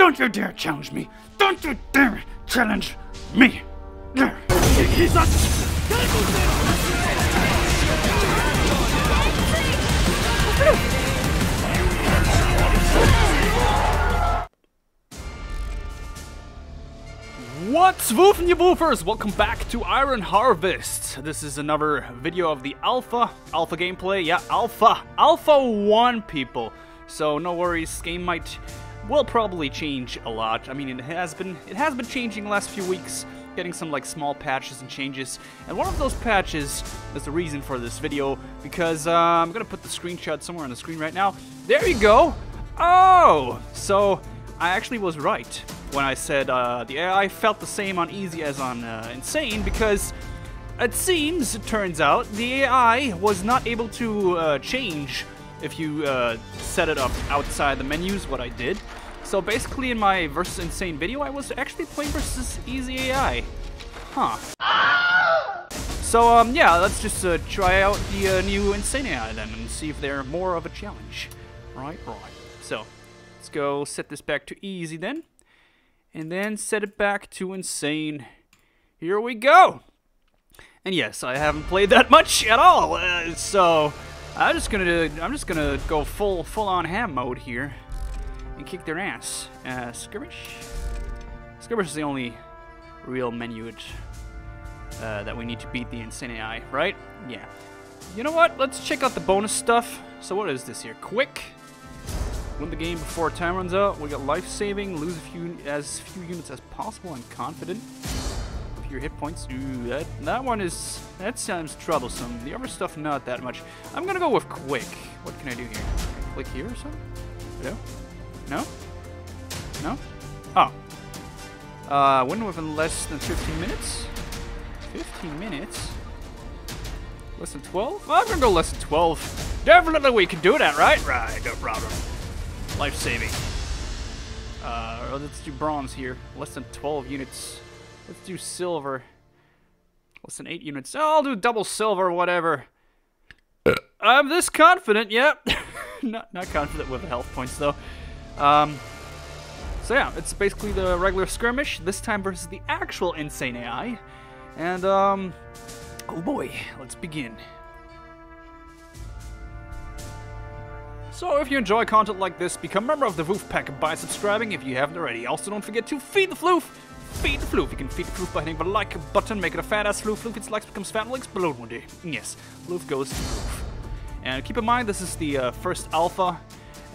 Don't you dare challenge me! Don't you dare challenge me! What's woofing you woofers? Welcome back to Iron Harvest. This is another video of the alpha, alpha gameplay. Yeah, alpha, alpha 1 people. So no worries, game might, will probably change a lot. I mean, it has been, it has been changing the last few weeks, getting some like small patches and changes. And one of those patches is the reason for this video because uh, I'm gonna put the screenshot somewhere on the screen right now. There you go. Oh, so I actually was right when I said uh, the AI felt the same on easy as on uh, insane because it seems, it turns out, the AI was not able to uh, change if you uh, set it up outside the menus, what I did. So basically in my versus insane video, I was actually playing versus easy AI. Huh. So um, yeah, let's just uh, try out the uh, new insane AI then and see if they're more of a challenge. Right, right. So let's go set this back to easy then and then set it back to insane. Here we go. And yes, I haven't played that much at all, uh, so I'm just gonna I'm just gonna go full full on ham mode here and kick their ass. Uh, skirmish. Skirmish is the only real menu uh, that we need to beat the insane AI, right? Yeah. You know what? Let's check out the bonus stuff. So what is this here? Quick. Win the game before time runs out. We got life saving. Lose a few as few units as possible. I'm confident. If your hit points. Ooh, that that one is that sounds troublesome. The other stuff not that much. I'm gonna go with quick. What can I do here? Click here or something? No? No? No? Oh. Uh, win within less than 15 minutes? 15 minutes? Less than 12? I'm gonna go less than 12. Definitely we can do that, right? Right, no problem. Life saving. Uh, let's do bronze here. Less than 12 units. Let's do silver. Less than 8 units. Oh, I'll do double silver, whatever. I'm this confident, yep. not, not confident with the health points, though. Um, so yeah, it's basically the regular skirmish, this time versus the actual Insane AI. And, um, oh boy, let's begin. So if you enjoy content like this, become a member of the Woof Pack by subscribing if you haven't already. Also don't forget to feed the floof! Feed the floof! You can feed the floof by hitting the like button, make it a fat ass floof. Floof its likes becomes fat and explode one day. Yes, floof goes to floof. And keep in mind this is the uh, first alpha.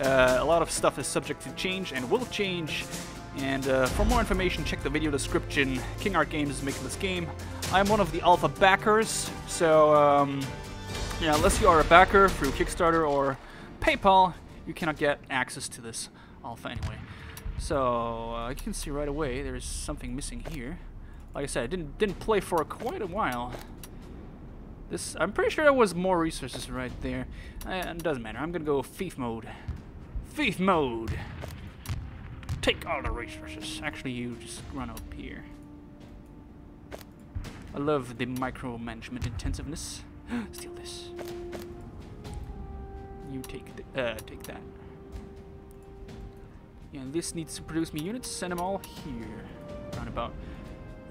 Uh, a lot of stuff is subject to change and will change. And uh, for more information, check the video description. King Art Games is making this game. I'm one of the alpha backers, so um, yeah, unless you are a backer through Kickstarter or PayPal, you cannot get access to this alpha anyway. So uh, you can see right away there's something missing here. Like I said, I didn't didn't play for quite a while. This I'm pretty sure there was more resources right there. Uh, it doesn't matter. I'm gonna go thief mode. Thief mode. Take all the resources. Actually, you just run up here. I love the micromanagement intensiveness. Steal this you take the, uh, take that. And this needs to produce me units. Send them all here. Roundabout.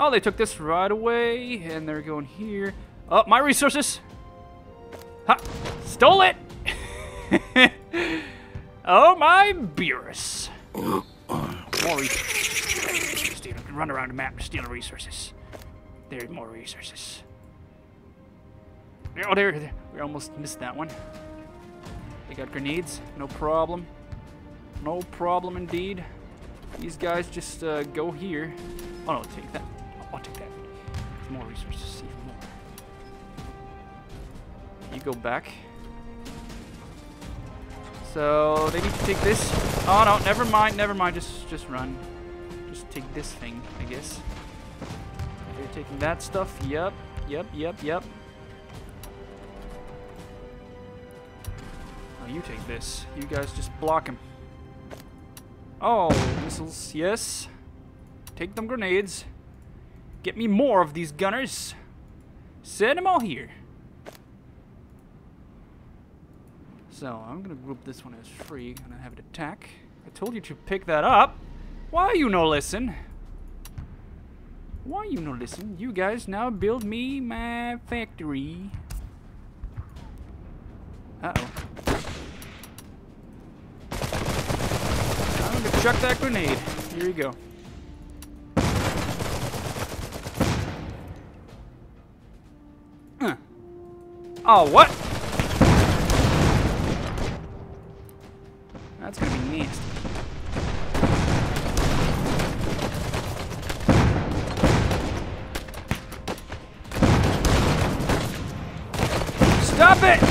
Oh, they took this right away, and they're going here. Oh, my resources! Ha! Stole it! oh, my Beerus! more. Steal, run around the map to steal resources. There's more resources. Oh, there, there. We almost missed that one. They got grenades, no problem. No problem indeed. These guys just uh, go here. Oh no, take that. I'll take that. More resources, even more. You go back. So they need to take this. Oh no, never mind, never mind. Just just run. Just take this thing, I guess. They're taking that stuff. Yep, yep, yep, yep. Oh, you take this. You guys just block him. Oh, missiles, yes. Take them grenades. Get me more of these gunners. Send them all here. So, I'm gonna group this one as free. Gonna have it attack. I told you to pick that up. Why you no listen? Why you no listen? You guys now build me my factory. Uh-oh. I'm gonna chuck that grenade. Here you go. Uh. Oh, what? That's gonna be nasty. Stop it!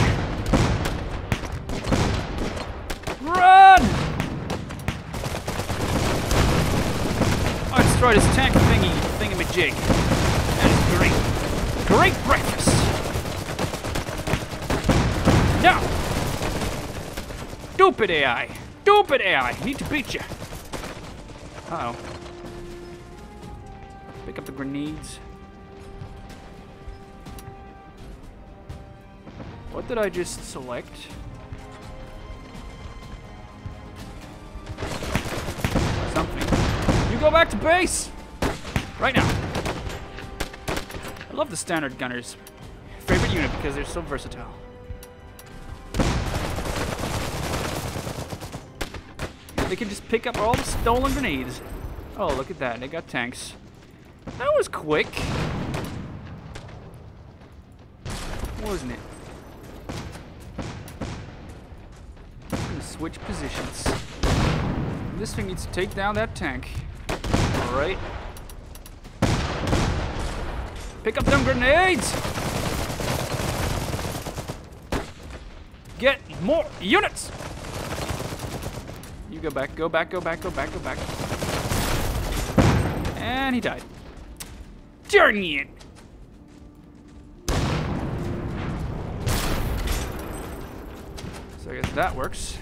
Run! I destroyed his tank thingy thingamajig. That is great. Great breakfast! No! Stupid AI! Stupid AI! Need to beat you! Uh oh. Pick up the grenades. What did I just select? Something. You go back to base! Right now. I love the standard gunners. Favorite unit because they're so versatile. They can just pick up all the stolen grenades. Oh, look at that. They got tanks. That was quick. Wasn't it? switch positions. This thing needs to take down that tank. Alright. Pick up them grenades! Get more units! You go back, go back, go back, go back, go back. And he died. Darn it! So I guess that works.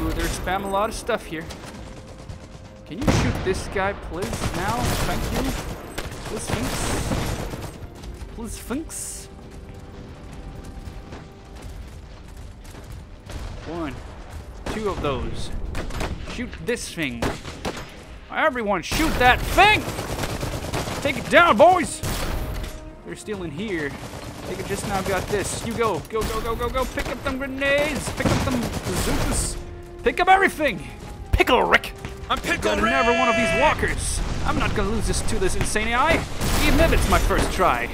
Ooh, they're spamming a lot of stuff here. Can you shoot this guy, please, now? Thank you. Please, Sphinx. Please, Sphinx. One, two of those. Shoot this thing. Everyone, shoot that thing! Take it down, boys! They're still in here. They just now got this. You go, go, go, go, go, go. Pick up them grenades. Pick up them bazookas. Pick up everything! Pickle Rick! I'm Pickle Rick! another one of these walkers. I'm not gonna lose this to this insane AI, even if it's my first try.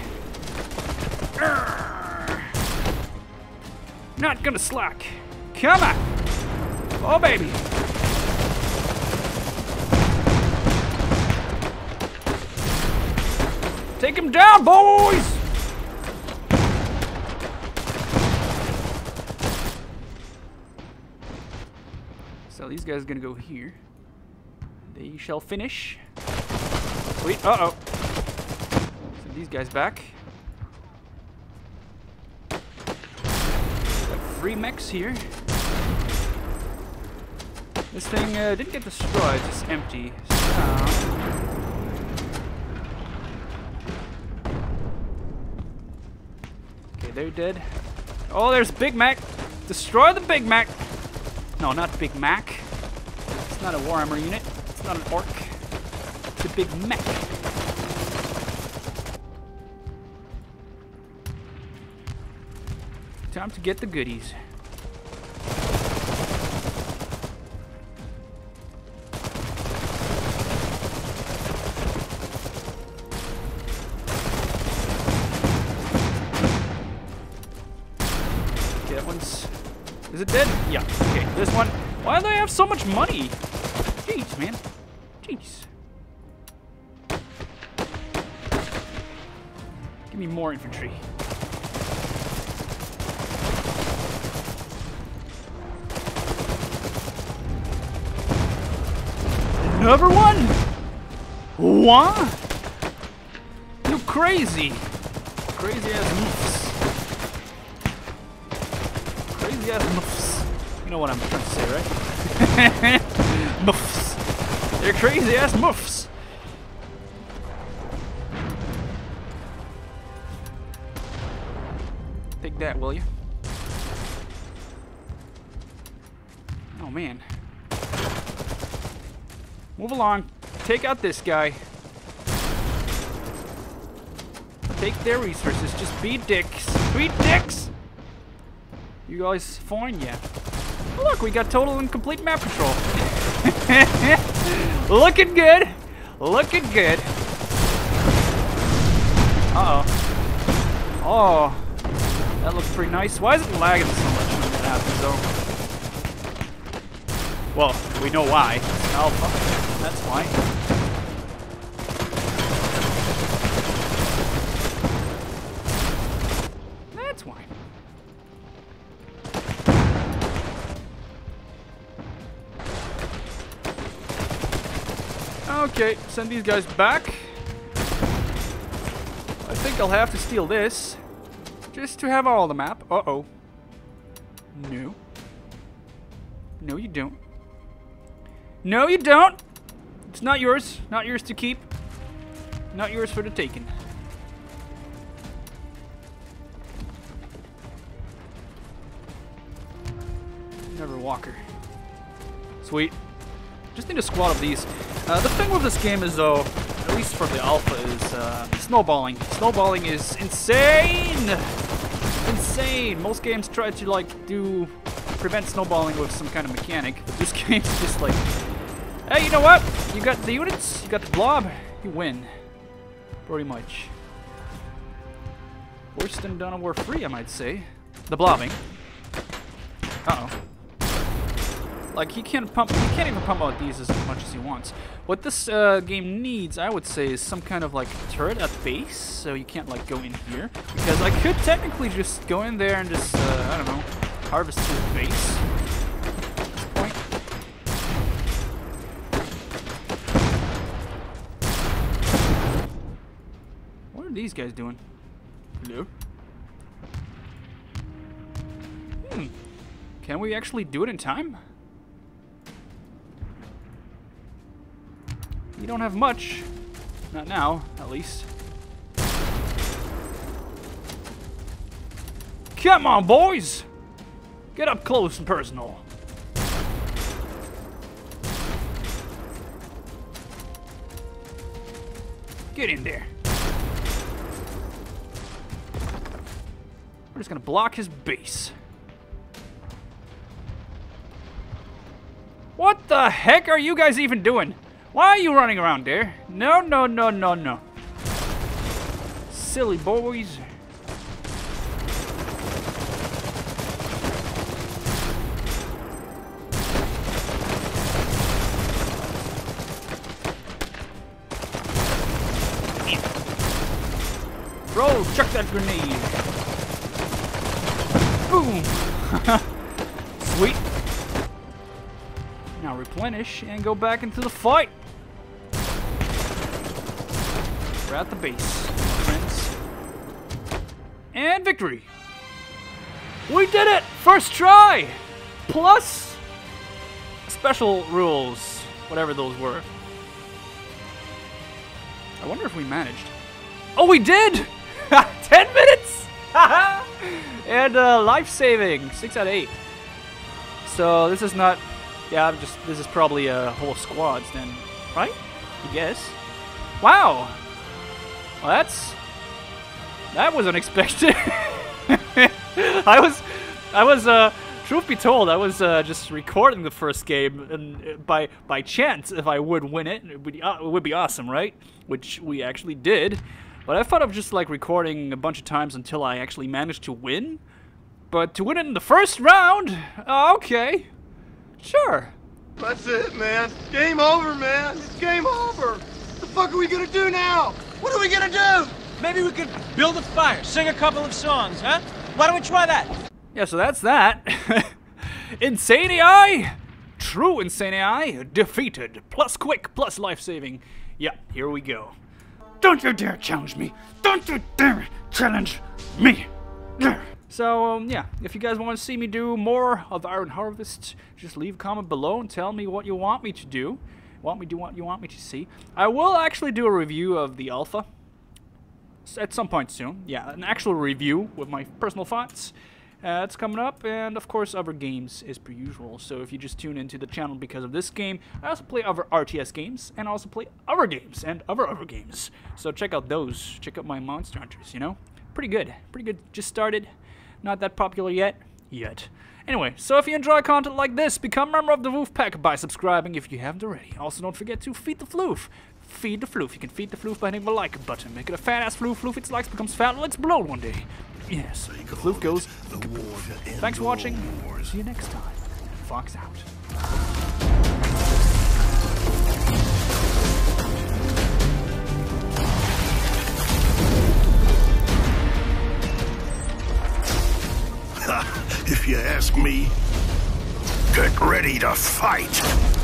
Urgh. Not gonna slack. Come on! Oh, baby! Take him down, boys! So these guys are gonna go here. They shall finish. Wait, uh-oh. Send these guys back. Got three mechs here. This thing uh, didn't get destroyed, just empty. So... Okay, they're dead. Oh, there's Big Mac! Destroy the Big Mac! No, not Big Mac. It's not a Warhammer unit. It's not an orc. It's a Big Mac. Time to get the goodies. This one. Why do they have so much money? Jeez, man. Jeez. Give me more infantry. Another one? What? You crazy. Crazy ass moves. Crazy ass muffs. You know what I'm trying to say, right? muffs. They're crazy ass muffs. Take that, will you? Oh, man. Move along. Take out this guy. Take their resources. Just be dicks. Be dicks! You guys fine? Yeah. Oh, look, we got total and complete map control. Looking good. Looking good. Uh-oh. Oh. That looks pretty nice. Why is it lagging so much when that happens, though? Well, we know why. Oh, Alpha. That's why. Okay, send these guys back. I think I'll have to steal this. Just to have all the map. Uh-oh. No. No, you don't. No, you don't! It's not yours. Not yours to keep. Not yours for the taking. Never Walker. Sweet. Just need a squad of these. Uh, the thing with this game is, though, at least for the alpha, is uh, snowballing. Snowballing is insane! Insane! Most games try to, like, do prevent snowballing with some kind of mechanic, but this game's just like, hey, you know what? You got the units, you got the blob, you win. Pretty much. Worse than Dawn of War free, I might say. The blobbing. Uh-oh. Like, he can't pump, he can't even pump out these as much as he wants. What this uh, game needs, I would say, is some kind of, like, turret at base, so you can't, like, go in here. Because I could technically just go in there and just, uh, I don't know, harvest his base. At this point. What are these guys doing? Hello? Hmm. Can we actually do it in time? Don't have much. Not now, at least. Come on, boys! Get up close and personal. Get in there. We're just gonna block his base. What the heck are you guys even doing? Why are you running around there? No, no, no, no, no. Silly boys. Bro, chuck that grenade. Boom. Sweet. Now replenish and go back into the fight. We're at the base, friends. And victory. We did it! First try! Plus special rules, whatever those were. I wonder if we managed. Oh, we did! 10 minutes! and uh, life saving, 6 out of 8. So this is not, yeah, I'm just, this is probably a whole squads then, right? I guess. Wow! Well, that's, that was unexpected. I was, I was, uh, truth be told, I was uh, just recording the first game, and uh, by by chance, if I would win it, it would, uh, it would be awesome, right? Which we actually did. But I thought of just like recording a bunch of times until I actually managed to win. But to win it in the first round, uh, okay, sure. That's it, man. Game over, man. It's game over. What the fuck are we gonna do now? What are we gonna do? Maybe we could build a fire, sing a couple of songs, huh? Why don't we try that? Yeah, so that's that. Insane AI, true Insane AI, defeated, plus quick, plus life saving. Yeah, here we go. Don't you dare challenge me! Don't you dare challenge me! So, um, yeah, if you guys want to see me do more of Iron Harvest, just leave a comment below and tell me what you want me to do. Want me do what you want me to see. I will actually do a review of the alpha at some point soon. Yeah, an actual review with my personal thoughts. Uh, coming up, and of course, other games as per usual. So if you just tune into the channel because of this game, I also play other RTS games, and also play other games and other other games. So check out those. Check out my Monster Hunters. You know, pretty good, pretty good. Just started, not that popular yet, yet. Anyway, so if you enjoy content like this, become a member of the Woof Pack by subscribing if you haven't already. Also, don't forget to feed the floof. Feed the floof. You can feed the floof by hitting the like button. Make it a fat ass floof. Floof its likes becomes fat and let's blow one day. Yes, the floof goes. Thanks for watching. See you next time. Fox out. If you ask me, get ready to fight.